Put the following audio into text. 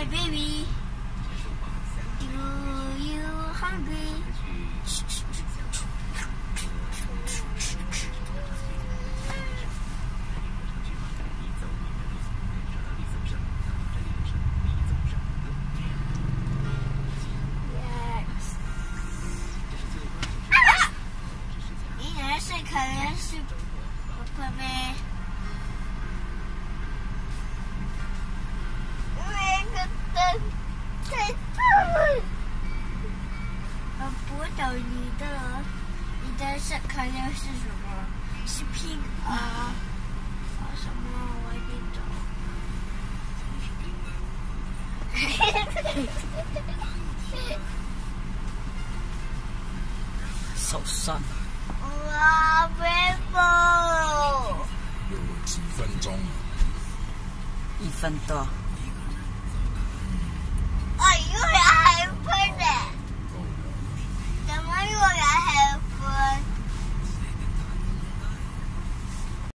my baby. Do you hungry? Yes. 应该是可能是不会被。有你的你的是考验是什么？是 pink 啊啊什么？我给你找。手酸。哇，rainbow！有几分钟？一分多。